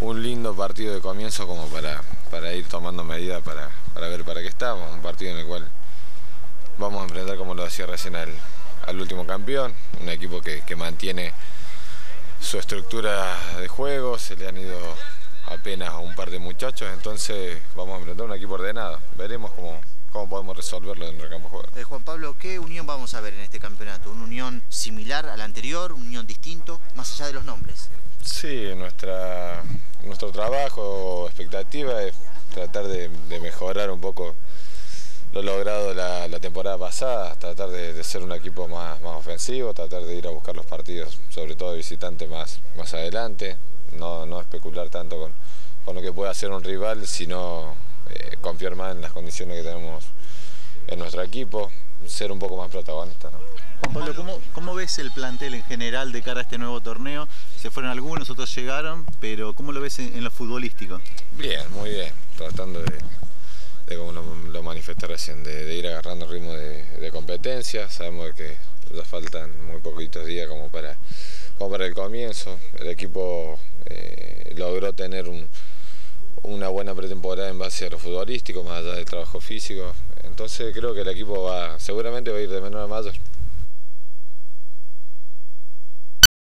un lindo partido de comienzo como para, para ir tomando medidas para, para ver para qué estamos, un partido en el cual vamos a enfrentar, como lo decía recién, al, al último campeón, un equipo que, que mantiene su estructura de juego, se le han ido apenas un par de muchachos, entonces vamos a enfrentar un equipo ordenado. Veremos cómo, cómo podemos resolverlo dentro del campo de juego. Eh, Juan Pablo, ¿qué unión vamos a ver en este campeonato? ¿Una unión similar a la anterior, una unión distinto, más allá de los nombres? Sí, nuestra, nuestro trabajo, expectativa es tratar de, mejorar un poco lo logrado la, temporada pasada, tratar de, ser un equipo más, más ofensivo, tratar de ir a buscar los partidos, sobre todo visitante más, más adelante, no, no especular tanto con, con, lo que puede hacer un rival, sino eh, confiar más en las condiciones que tenemos en nuestro equipo, ser un poco más protagonista. ¿no? Pablo, ¿cómo, ¿cómo, ves el plantel en general de cara a este nuevo torneo? Se fueron algunos, otros llegaron, pero ¿cómo lo ves en, lo futbolístico? Bien, muy bien, tratando de, como lo, lo recién, de, ir agarrando ritmo de, competencia. Sabemos que ya faltan muy poquitos días como para, como para el comienzo. El equipo eh, logró tener un, una buena pretemporada en base a lo futbolístico, más allá del trabajo físico. Entonces creo que el equipo va, seguramente va a ir de menor a mayor.